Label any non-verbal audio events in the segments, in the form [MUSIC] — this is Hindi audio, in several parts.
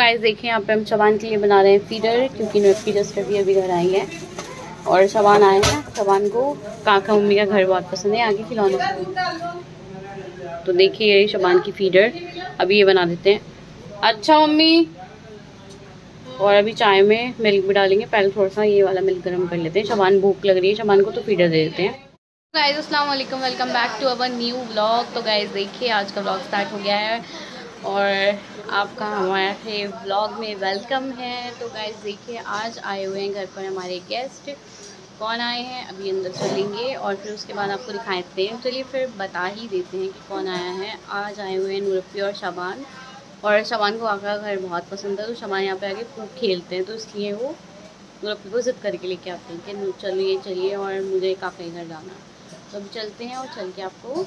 गाइस देखिए, यहाँ पे हम शबान के लिए बना रहे हैं फीडर क्योंकि नोटफी जस्ट अभी अभी घर आई है। और शबान आए हैं। शबान को काका मम्मी का घर बहुत पसंद है, आगे खिलौना। तो देखिए, ये शबान की फीडर अभी ये बना देते हैं। अच्छा मम्मी। और अभी चाय में मिल्क भी डालेंगे। पहले थोड़ा सा ये वाला मिल्क गर्म कर लेते हैं। शबान भूख लग रही है। शबान को तो फीडर दे देते हैं। गाइज़ वालेकुम welcome back to our new blog तो गाइज़ देखिए, आज का ब्लॉग स्टार्ट हो गया है। और आपका हमारे ब्लॉग में वेलकम है। तो गाइज़ देखिए, आज आए हुए हैं घर पर हमारे गेस्ट कौन आए हैं? अभी अंदर चलेंगे और फिर उसके बाद आपको दिखाते हैं। चलिए फिर बता ही देते हैं कि कौन आया है। आज आए हुए हैं नूरपी और शबान। और शबान को आका घर बहुत पसंद है तो शबान यहाँ पे आके खूब खेलते हैं। तो इसलिए वो नूरपी को ज़िद करके लेके आते हैं कि चलिए चलिए और मुझे काका के घर जाना तो अभी चलते हैं और चल के आपको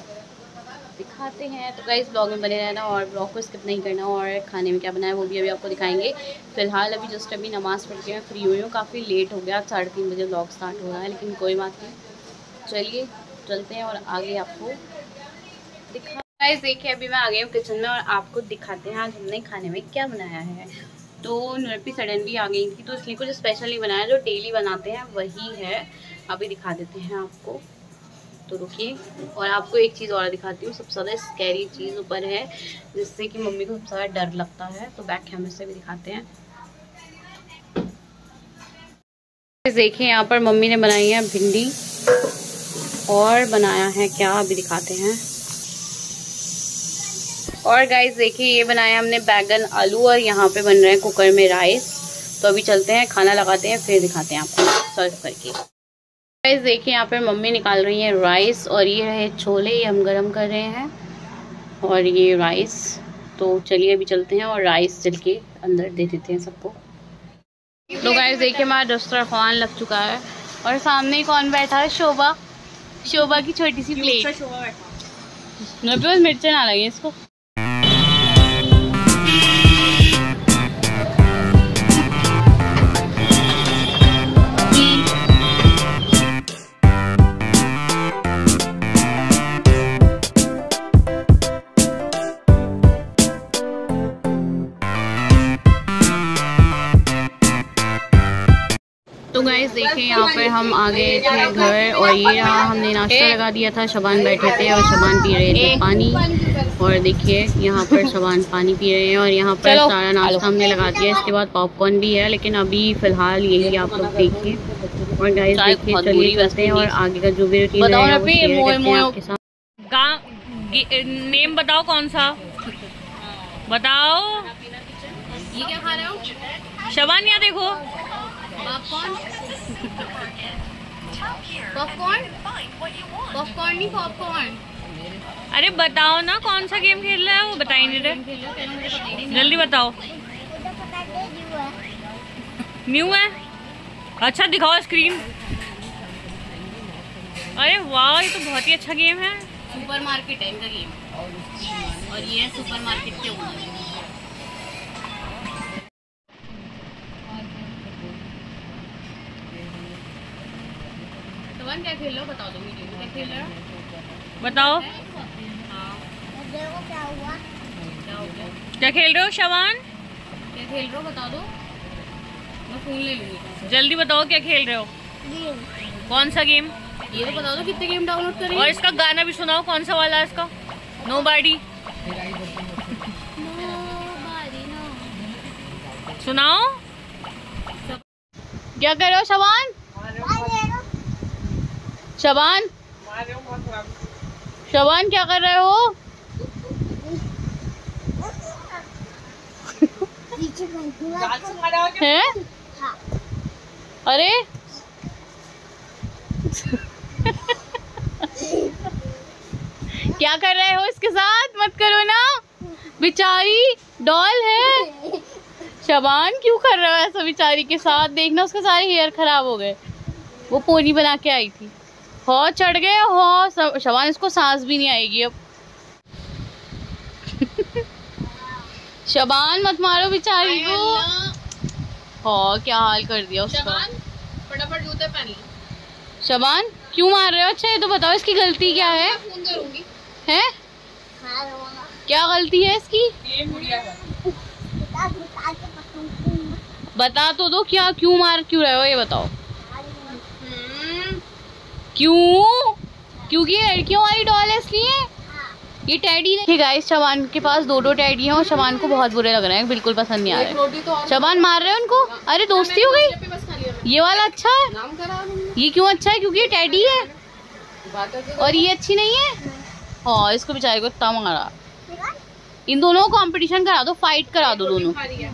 दिखाते हैं। तो कई ब्लॉग में बने रहना और ब्लॉग को स्किप नहीं करना और खाने में क्या बनाया वो भी अभी आपको दिखाएँगे। फ़िलहाल अभी जस्ट अभी नमाज़ पढ़ के मैं फ्री हुई हूँ। काफ़ी लेट हो गया, साढ़े तीन बजे ब्लॉग स्टार्ट हो रहा है, लेकिन कोई बात नहीं। चलिए, चलते हैं और आगे आपको दिखा देखिए, अभी मैं आ गई हूँ किचन में और आपको दिखाते हैं आज हमने खाने में क्या बनाया है। तो नरपी सडनली आ गई थी तो इसलिए कुछ स्पेशली बनाया, जो डेली बनाते हैं वही है। अभी दिखा देते हैं आपको। तो रुकिए। और आपको एक चीज़ और दिखाती हूँ, सबसे ज़्यादा स्कैरी चीज़ ऊपर है, जिससे कि मम्मी को सबसे ज़्यादा डर लगता है। तो बैक कैमरे से भी दिखाते हैं। देखिए, यहाँ पर मम्मी ने बनाई है भिंडी। और बनाया है क्या, अभी दिखाते हैं। और गाइस देखिए, ये बनाया हमने बैगन, आलू और यहाँ पे बन रहे हैं कुकर में राइस तो अभी चलते हैं, खाना लगाते हैं, फिर दिखाते हैं आपको। सर्व करके गाइस देखिए यहाँ पे मम्मी निकाल रही है राइस और ये रहे छोले ये हम गरम कर रहे हैं। और ये राइस तो चलिए अभी चलते हैं और राइस चल के अंदर दे देते हैं सबको। तो गाइस देखिए हमारा दस्तरखान लग चुका है और सामने कौन बैठा है? शोभा। शोभा की छोटी सी प्लेट मिर्चा ना लगे इसको। हम आ गए थे घर और ये रहा हमने नाश्ता लगा दिया था शबान बैठे थे और शबान पी रहे थे पानी। और देखिए यहाँ पर शबान पानी पी रहे हैं और यहाँ पर सारा नाश्ता हमने लगा दिया। इसके बाद पॉपकॉर्न भी है लेकिन अभी फ़िलहाल यही आप लोग देखिए। और गाइस देखिए चलिए करते हैं और आगे का जो भी रूटीन है नेम बताओ कौन सा? बताओ। ये क्या खा रहे हो? शबान यहाँ देखो। पॉपकॉर्न पॉपकॉर्न पॉपकॉर्न नहीं पॉपकॉर्न अरे बताओ ना कौन सा गेम खेल रहा है? वो बताई नहीं रहे। जल्दी बताओ। न्यू है? अच्छा दिखाओ स्क्रीन अरे वाह ये तो बहुत ही अच्छा गेम है। सुपर मार्केट है इनका गेम और ये है सुपर मार्केट के ओनर भगवान क्या खेल रहे हो बता दो मुझे क्या खेल रहे हो बताओ। हाँ क्या हुआ खेल रहे हो शवान? क्या खेल रहे हो बता दो। मैं फ़ोन ले लूँगी। जल्दी बताओ क्या खेल रहे हो। कौन सा गेम ये तो बता दो कितने गेम डाउनलोड करें और इसका गाना भी सुनाओ कौन सा वाला है इसका? नो बाडी सुनाओ। क्या कर रहे हो शबान शबान? शबान क्या कर रहे हो? हैं? अरे? क्या कर रहे हो इसके साथ? मत करो ना। बेचारी डॉल है। शबान क्यों कर रहा हो ऐसा बेचारी के साथ? देखना उसके सारे हेयर खराब हो गए। वो पोनी बना के आई थी। हो चढ़ गए हो शबान इसको सांस भी नहीं आएगी अब। [LAUGHS] शबान मत मारो बेचारी को। हो क्या हाल कर दिया उसका। फटाफट जूते पहन लो। शबान क्यों मार रहे हो? अच्छा ये तो बताओ इसकी गलती क्या है? फ़ोन करूँगी है? क्या गलती है इसकी? ये मुड़िया बता तो दो क्या क्यों मार क्यों रहे हो ये बताओ। क्यों? क्योंकि ये लड़कियों वाली डॉल है इसलिए? ये टैडी देखिए गाइस शबान के पास दो दो टैडी हैं और शबान को बहुत बुरे लग रहे हैं बिल्कुल पसंद नहीं आ रहे। तो शबान मार रहे हैं उनको? अरे दोस्ती हो गई। ये वाला अच्छा है? ये क्यों अच्छा है? क्योंकि ये टैडी है। और ये अच्छी नहीं है? हाँ इसको बेचारे को इतना मारा। इन दोनों को कंपटीशन करा दो फाइट करा दो दोनों। है।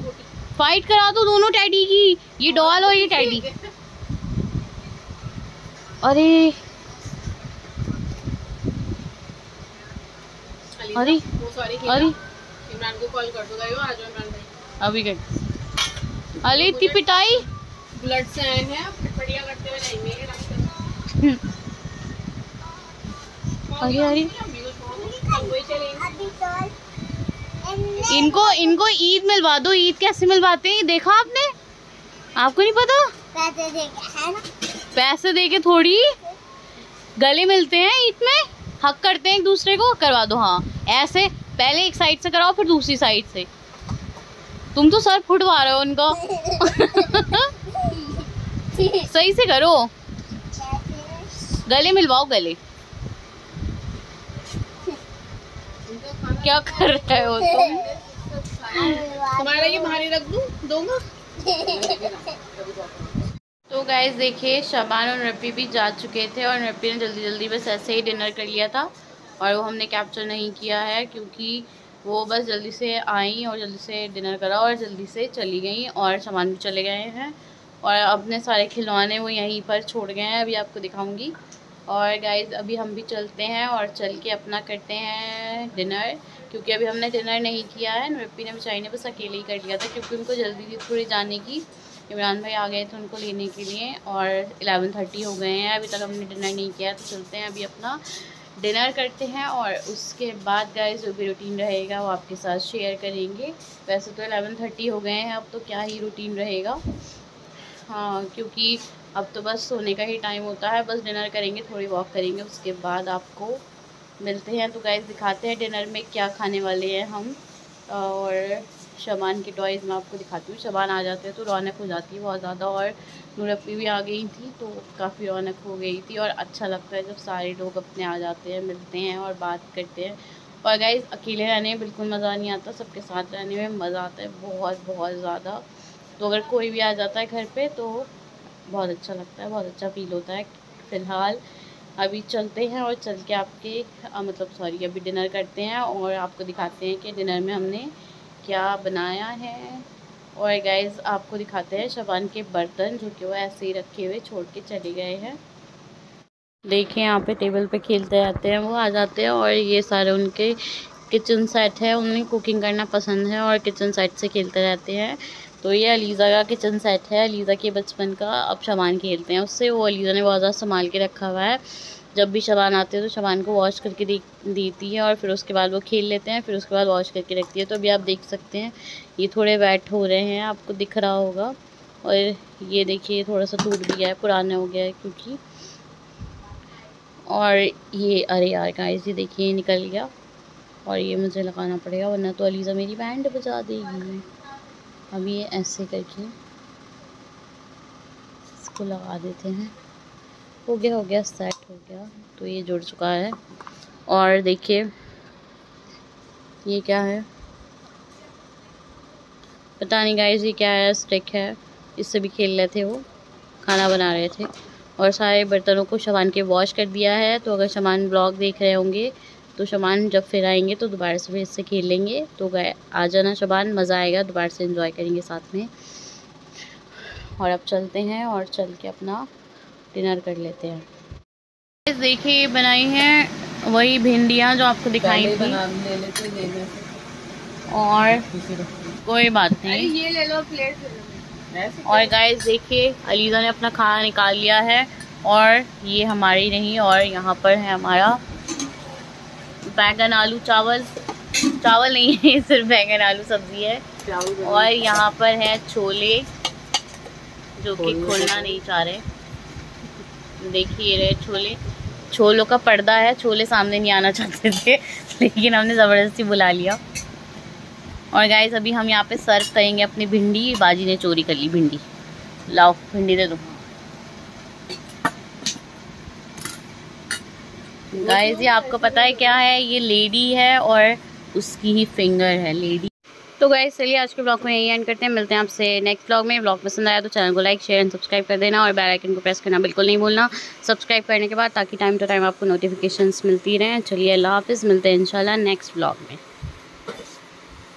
फाइट करा दो दोनों टैडी की। ये डॉल और ये [LAUGHS] टैडी अरे। अरे। अरे। इमरान को कॉल कर दो गयो आज इमरान भाई। अभी कर अरे इतनी पिटाई। ब्लड से आए हैं बढ़िया करते हुए जाएँगे रास्ते में। [LAUGHS] अरे अरे। चलेंगे। इनको इनको ईद मिलवा दो ईद कैसे मिलवाते हैं ये देखा आपने? आपको नहीं पता? पैसे दे के थोड़ी गले मिलते हैं ईद में हक करते हैं एक दूसरे को करवा दो हाँ। ऐसे पहले एक साइड से कराओ फिर दूसरी साइड से। तुम तो सर फुटवा रहे हो उनका। [LAUGHS] सही से करो। गले मिलवाओ गले। क्या कर रहे हो तुम? तुम्हारा ये भारी रख दूँ? दूँगा? [LAUGHS] गाइस देखिए, शबान और रब्बी भी जा चुके थे और रब्बी ने जल्दी जल्दी बस ऐसे ही डिनर कर लिया था और वो हमने कैप्चर नहीं किया है क्योंकि वो बस जल्दी से आई और जल्दी से डिनर करा और जल्दी से चली गई और सामान भी चले गए हैं और अपने सारे खिलौने वो यहीं पर छोड़ गए हैं, अभी आपको दिखाऊँगी। और गाइस अभी हम भी चलते हैं और चल के अपना करते हैं डिनर क्योंकि अभी हमने डिनर नहीं किया है। रब्बी ने बेचारी ने बस अकेले ही कर लिया था क्योंकि उनको जल्दी थी थोड़ी जाने की इमरान भाई आ गए थे उनको लेने के लिए और एलेवन थर्टी हो गए हैं। अभी तक हमने डिनर नहीं किया तो चलते हैं अभी अपना डिनर करते हैं और उसके बाद गाइस जो भी रूटीन रहेगा वो आपके साथ शेयर करेंगे। वैसे तो एलेवन थर्टी हो गए हैं, अब तो क्या ही रूटीन रहेगा। हाँ क्योंकि अब तो बस सोने का ही टाइम होता है, बस डिनर करेंगे, थोड़ी वॉक करेंगे, उसके बाद आपको मिलते हैं। तो गाइस दिखाते हैं डिनर में क्या खाने वाले हैं हम और शबान की टॉयज़ मैं आपको दिखाती हूँ। शबान आ जाते हैं तो रौनक हो जाती है बहुत ज़्यादा और नूरपी भी आ गई थी तो काफ़ी रौनक हो गई थी और अच्छा लगता है जब सारे लोग अपने आ जाते हैं मिलते हैं और बात करते हैं। और गाइस अकेले रहने में बिल्कुल मज़ा नहीं आता सबके साथ रहने में मज़ा आता है बहुत बहुत ज़्यादा। तो अगर कोई भी आ जाता है घर पे तो बहुत अच्छा लगता है बहुत अच्छा फील होता है। फ़िलहाल अभी चलते हैं और चल के आपके अ, मतलब सॉरी अभी डिनर करते हैं और आपको दिखाते हैं कि डिनर में हमने क्या बनाया है। और गाइस आपको दिखाते हैं शबान के बर्तन जो कि वो ऐसे ही रखे हुए, छोड़ के चले गए हैं। देखिए यहाँ पे टेबल पे खेलते रहते हैं, वो आ जाते हैं और ये सारे उनके किचन सेट है। उन्हें कुकिंग करना पसंद है और किचन सेट से खेलते रहते हैं। तो ये अलीज़ा का किचन सेट है, अलीज़ा के बचपन का। अब शबान खेलते हैं, उससे वो अलीज़ा ने बहुत ज़्यादा संभाल के रखा हुआ है। जब भी शबान आते हैं तो शबान को वॉश करके दे, देती है और फिर उसके बाद वो खेल लेते हैं, फिर उसके बाद वॉश करके रखती है। तो अभी आप देख सकते हैं, ये थोड़े वेट हो रहे हैं, आपको दिख रहा होगा। और ये देखिए, थोड़ा सा टूट भी गया है, पुराना हो गया है क्योंकि। और ये, अरे यार गाइस ये देखिए निकल गया। और ये मुझे लगाना पड़ेगा, वरना तो अलीज़ा मेरी बैंड बजा देगी। अभी ये ऐसे करके इसको लगा देते हैं। हो गया हो गया सेट हो गया। तो ये जुड़ चुका है। और देखिए, ये क्या है? पता नहीं गाइस ये क्या है? स्टिक है। इससे भी खेल रहे थे वो। खाना बना रहे थे। और सारे बर्तनों को शबान के वॉश कर दिया है। तो अगर शबान ब्लॉग देख रहे होंगे तो शबान जब फिर आएँगे तो दोबारा से फिर इससे खेल लेंगे तो गए, आ जाना शबान मज़ा आएगा, दोबारा से इंजॉय करेंगे साथ में। और अब चलते हैं और चल के अपना डिनर कर लेते हैं। देखिए ये बनाई हैं वही भिंडियाँ जो आपको दिखाई थी। ले लेते ले ले और कोई बात नहीं। ये ले लो प्लेट ले लो। और गाइस देखिए अलीज़ा ने अपना खाना निकाल लिया है और ये हमारी नहीं और यहाँ पर है हमारा बैंगन आलू चावल। चावल नहीं है [LAUGHS] सिर्फ़ बैंगन आलू सब्ज़ी है। और यहाँ पर है छोले जो कि खोलना नहीं चाह रहे। देखिए रहे छोले। छोलों का पर्दा है, छोले सामने नहीं आना चाहते थे, लेकिन हमने ज़बरदस्ती बुला लिया। और गाइस अभी हम यहाँ पे सर्व करेंगे अपनी भिंडी। बाजी ने चोरी कर ली भिंडी। लाओ, भिंडी दे दो। गाइस ये आपको पता है क्या है? ये लेडी है और उसकी ही फिंगर है लेडी तो गाइस चलिए आज के ब्लॉग में यही एंड करते हैं। मिलते हैं आपसे नेक्स्ट ब्लॉग में। ब्लॉग पसंद आया तो चैनल को लाइक शेयर एंड सब्सक्राइब कर देना और बेल आइकन को प्रेस करना बिल्कुल नहीं भूलना। सब्सक्राइब करने के बाद ताकि टाइम टू टाइम आपको नोटिफिकेशंस मिलती रहें। चलिए अल्लाह हाफिज़। मिलते हैं इंशाल्लाह नेक्स्ट ब्लॉग में।